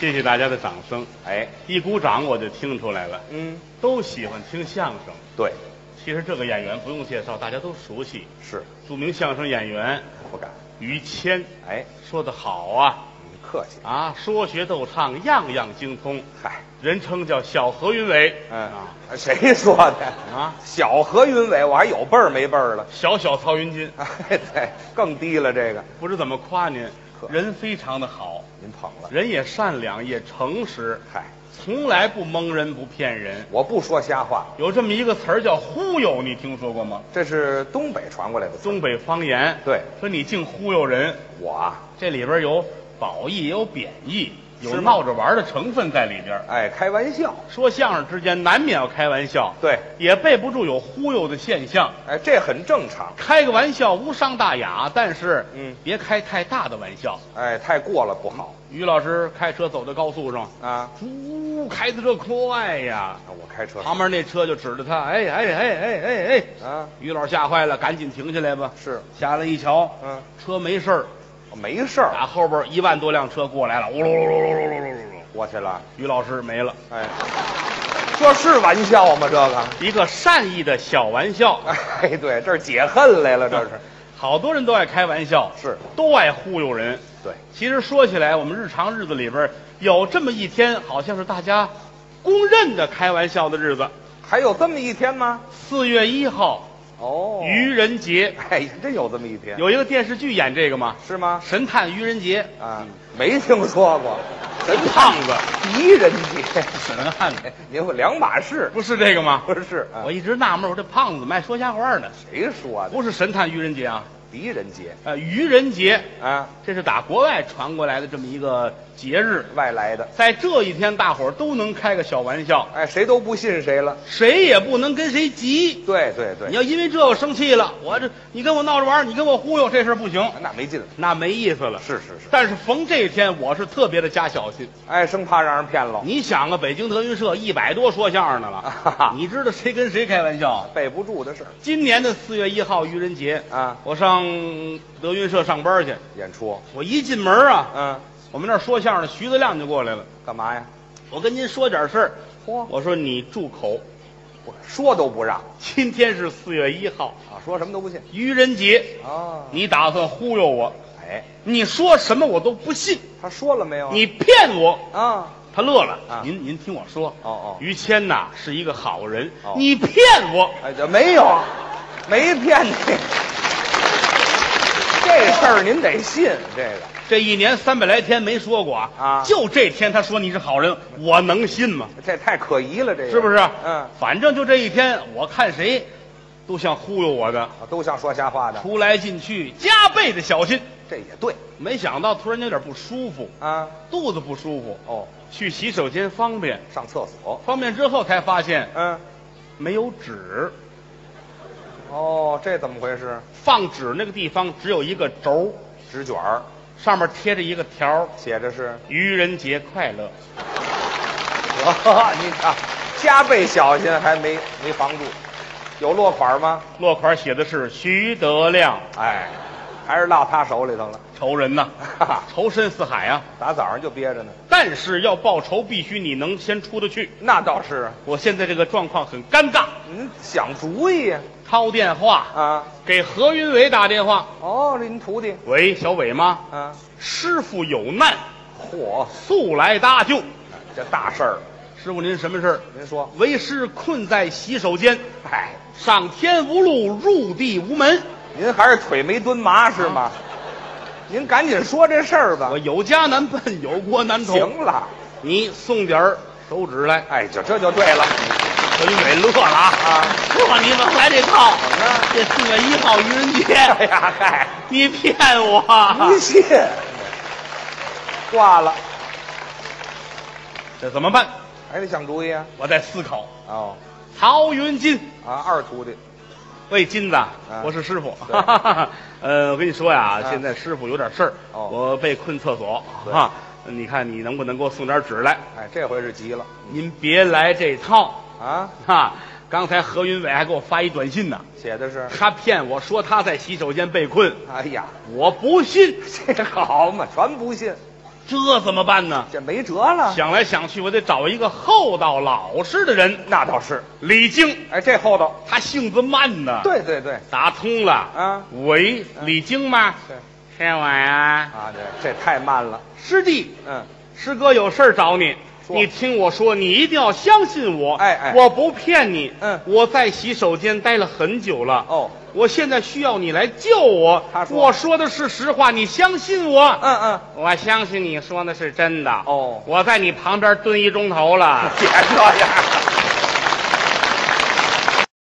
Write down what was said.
谢谢大家的掌声，哎，一鼓掌我就听出来了，嗯，都喜欢听相声。对，其实这个演员不用介绍，大家都熟悉，是。著名相声演员不敢。于谦，哎，说得好啊。你客气。啊，说学逗唱样样精通，嗨，人称叫小何云伟，嗯。啊，谁说的？啊，小何云伟，我还有辈儿没辈儿了？小小曹云金，哎，对，更低了这个。不知怎么夸您呵，人非常的好，您捧了。人也善良，也诚实，嗨，从来不蒙人不骗人。我不说瞎话，有这么一个词儿叫忽悠，你听说过吗？这是东北传过来的词。东北方言，对，说你净忽悠人，我啊，这里边有褒义，也有贬义，有闹着玩的成分在里边。哎，开玩笑。说相声之间难免要开玩笑，对，也备不住有忽悠的现象。哎，这很正常。开个玩笑无伤大雅，但是嗯别开太大的玩笑。哎，太过了不好于老师开车走在高速上，啊。呜，开的这快呀！我开车旁边那车就指着他，哎哎哎哎哎哎！啊，于老师吓坏了，赶紧停下来吧。是，下来一瞧，嗯，车没事儿，没事儿，打后边一万多辆车过来了，呜噜噜噜噜噜噜噜噜噜。过去了。于老师没了，哎，这是玩笑吗？这个？一个善意的小玩笑。哎，对，这是解恨来了，这是。好多人都爱开玩笑，是，都爱忽悠人。对，其实说起来，我们日常日子里边有这么一天，好像是大家公认的开玩笑的日子。还有这么一天吗？四月一号，哦，愚人节，哎，真有这么一天，有一个电视剧演这个吗？是吗？神探愚人节，啊，没听说过。神胖子，愚人节，神探子，您说两码事，不是这个吗？不是？啊我一直纳闷，我这胖子卖说瞎话呢，谁说的？不是神探愚人节啊，狄仁杰呃，愚人节，啊，这是打国外传过来的这么一个节日。外来的，在这一天，大伙儿都能开个小玩笑，哎，谁都不信谁了。谁也不能跟谁急。对对对，你要因为这个生气了，我这你跟我闹着玩儿，你跟我忽悠，这事儿不行，那没劲。那没意思了。是是是，但是逢这一天，我是特别的加小心。哎，生怕让人骗了，你想啊，北京德云社一百多说相声的了，哈哈你知道谁跟谁开玩笑？背不住的事儿今年的四月一号愚人节，啊。我上德云社上班去，演出，我一进门啊，嗯，我们那儿说相声的徐德亮就过来了。干嘛呀？我跟您说点事儿，嚯，我说你住口，我说都不让。今天是四月一号，啊，说什么都不信。愚人节，啊。你打算忽悠我？哎，你说什么我都不信，他说了没有？你骗我。啊，他乐了，啊。您您听我说，哦哦。于谦呐是一个好人，哦。你骗我，哎，这没有，没骗你。这事儿您得信这个。这一年三百来天没说过啊，啊就这天他说你是好人，我能信吗？这太可疑了，这个是不是？嗯，反正就这一天，我看谁都像忽悠我的，啊都像说瞎话的，出来进去加倍的小心。这也对没想到突然间有点不舒服，啊。肚子不舒服，哦，去洗手间方便，上厕所，方便之后才发现嗯，没有纸，哦，这怎么回事？放纸那个地方只有一个轴，纸卷儿上面贴着一个条儿写着是，愚人节快乐。哦，你看，加倍小心还没没防住，有落款吗？落款写的是徐德亮，哎，还是落他手里头了，仇人呐，仇深似海啊！打早上就憋着呢。但是要报仇，必须你能先出得去。那倒是，我现在这个状况很尴尬，您想主意呀掏电话啊？给何云伟打电话。哦，这您徒弟喂，小伟吗？啊？师傅有难，嚯，速来搭救。这大事儿，师傅您什么事儿？您说，为师困在洗手间，哎，上天无路，入地无门。您还是腿没蹲麻是吗？您赶紧说这事儿吧我。有家难奔，有国难投。行了，你送点儿手纸来。哎，就这就对了何云伟乐了啊！啊。哇，你们来这套怎么着？这四月一号愚人节，哎呀，嗨，你骗我！不信，挂了，这怎么办？还得想主意啊。我在思考。哦，曹云金，啊，二徒弟，喂，金子，我是师傅。对 呃，我跟你说呀，啊现在师傅有点事儿，哦我被困厕所啊。你看你能不能给我送点纸来？哎，这回是急了您别来这套啊！哈！刚才何云伟还给我发一短信呢，写的是，他骗我说他在洗手间被困，哎呀，我不信。这好嘛，全不信。这怎么办呢？这没辙了。想来想去，我得找一个厚道老实的人。那倒是，李菁，哎，这厚道。他性子慢呢。，对对对，打通了。啊喂，李菁吗？是是我呀，啊，这这太慢了。师弟，嗯，师哥有事儿找你。说你听我说，你一定要相信我。哎哎我不骗你。嗯我在洗手间待了很久了。哦，我现在需要你来救我。他说我说的是实话，你相信我。嗯嗯，我相信你说的是真的。哦我在你旁边蹲一钟头了。别这样。